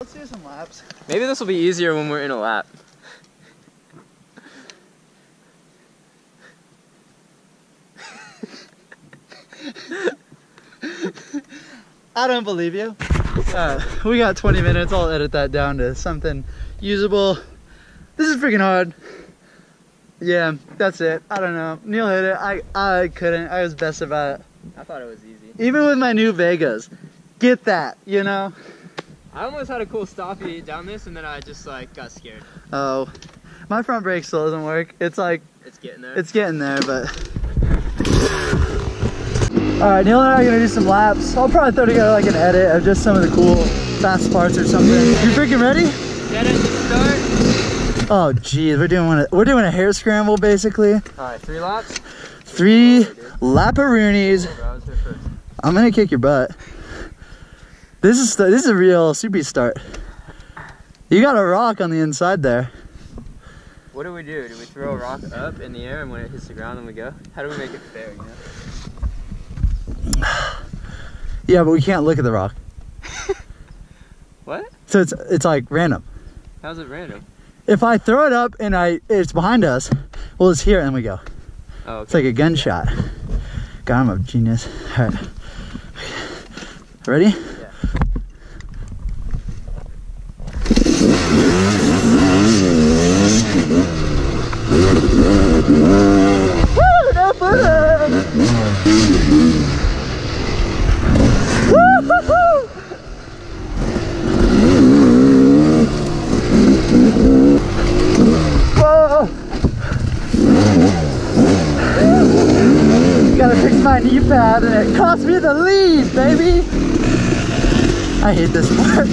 Let's do some laps. Maybe this will be easier when we're in a lap. I don't believe you. Uh, we got 20 minutes. I'll edit that down to something usable. This is freaking hard. Yeah, that's it. I don't know. Neil hit it. I I couldn't. I was best about it. I thought it was easy. Even with my new Vegas, get that. You know. I almost had a cool stoppie down this and then I just like got scared. Oh, my front brake still doesn't work. It's like It's getting there. it's getting there, but. All right, Neil and I are gonna do some laps. I'll probably throw together like an edit of just some of the cool fast parts or something. You freaking ready? Get it, start. Oh geez, we're doing one. We're doing a hare scramble basically. Alright, three laps. Three laparoonies. Oh, I was here first. I'm gonna kick your butt. This is the, this is a real super start. You got a rock on the inside there. What do we do? Do we throw a rock up in the air and when it hits the ground then we go? How do we make it fair, you know? Yeah, but we can't look at the rock. What? So it's it's like random. How's it random? If I throw it up and I it's behind us, well it's here and we go. Oh, It's like a gunshot. God, I'm a genius. All right. Ready? Woo, no fun. Woo-hoo-hoo. Whoa. Gotta fix my knee pad and it cost me the lead, baby. I hate this part.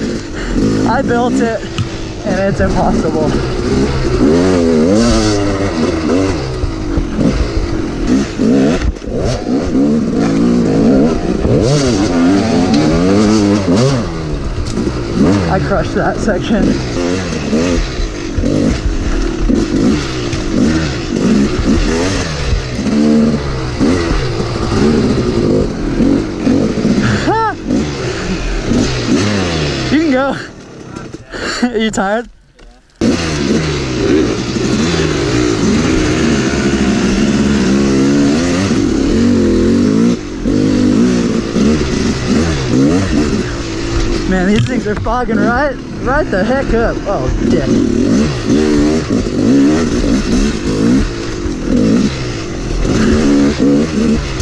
I built it and it's impossible. I crushed that section. You can go. Are you tired? Man, these things are fogging right, right the heck up. Oh, dick.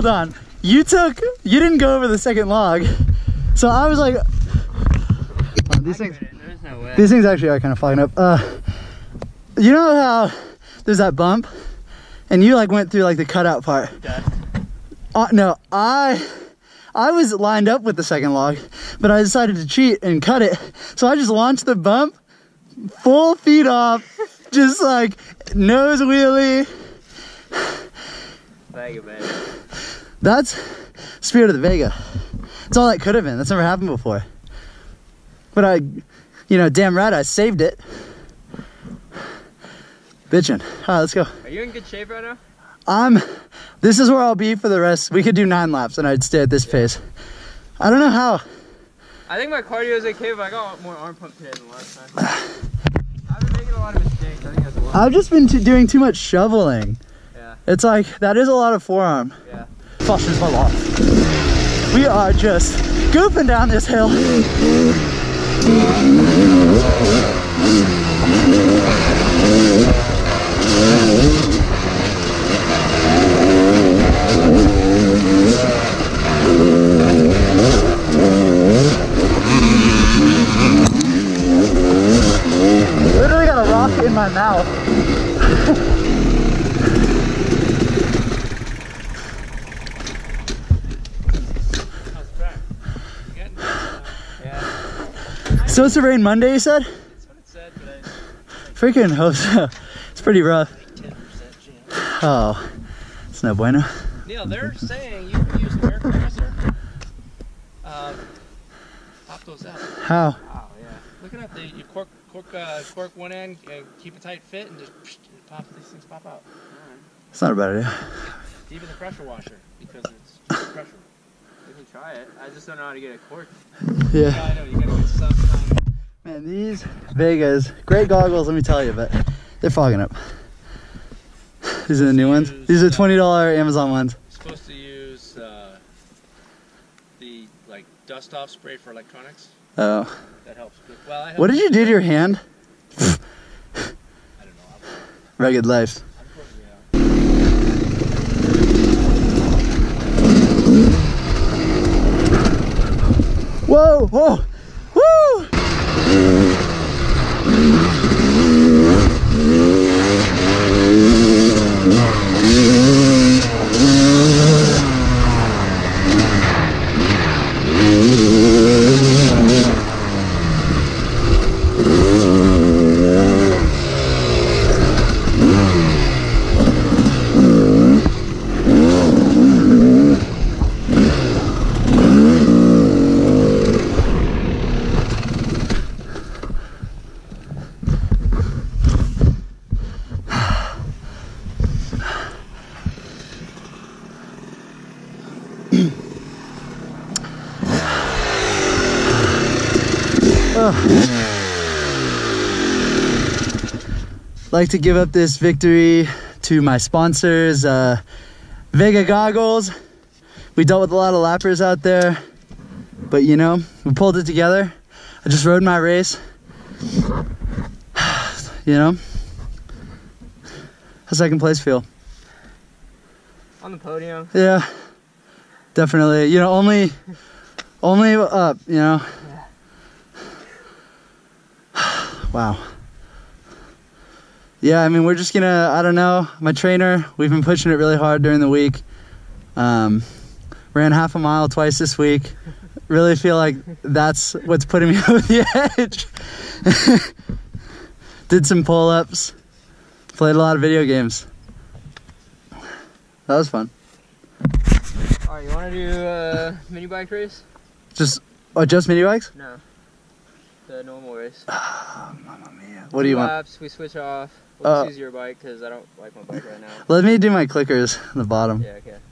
Hold on. You took, you didn't go over the second log. So I was like, Oh, these things, no these things actually are kind of fogging up. Uh, you know how there's that bump and you like went through like the cutout part. Okay. Uh, no, I I was lined up with the second log, but I decided to cheat and cut it. So I just launched the bump, full feet off, just like nose wheelie. Thank you, baby. That's Spirit of the Vega. That's all that could have been. That's never happened before. But I, you know, damn right, I saved it. Bitchin'. All right, let's go. Are you in good shape right now? I'm. This is where I'll be for the rest. We could do nine laps, and I'd stay at this pace. I don't know how. I think my cardio is okay, but I got more arm pump today than last time. I've been making a lot of mistakes. I think that's a lot. I've just been doing too much shoveling. Yeah. It's like that is a lot of forearm. Yeah. Foster's my law. We are just goofing down this hill. Literally got a rock in my mouth. Yeah. Supposed to rain Monday, you said? That's what it said, but I, Freaking hope so. It's pretty rough. Oh, it's no bueno. Neil, they're saying you can use an air compressor. Um, pop those out. How? Wow, yeah. Look at that. You cork, cork, uh, cork one end, uh, keep a tight fit, and just pop. These things pop out. It's not a bad idea. Even the pressure washer, because it's just pressure. Try it. I just don't know how to get it corked. Yeah. Yeah, I know. You gotta get some kind of Man, these Vegas, great goggles, let me tell you, but they're fogging up. These are the new ones. These are twenty dollar Amazon ones. supposed to use uh, the like dust off spray for electronics. Oh, That helps. Well, I what did you do to your hand? I don't know. Rugged life. oh. Like to give up this victory to my sponsors, uh, Vega Goggles. We dealt with a lot of lappers out there, but you know, we pulled it together. I just rode my race. You know, how's second place feel? On the podium. Yeah, definitely. You know, only, only up. You know. Wow. Yeah, I mean, we're just gonna. I don't know. My trainer, we've been pushing it really hard during the week. Um, ran half a mile twice this week. Really feel like that's what's putting me over the edge. Did some pull-ups. Played a lot of video games. That was fun. All right, you want to do uh, mini bike race? Just oh, just mini bikes? No. The normal race. Oh, mamma mia. What do you want? Laps, we switch off. We'll Uh, use your bike because I don't like my bike right now. Let me do my clickers on the bottom. Yeah, okay.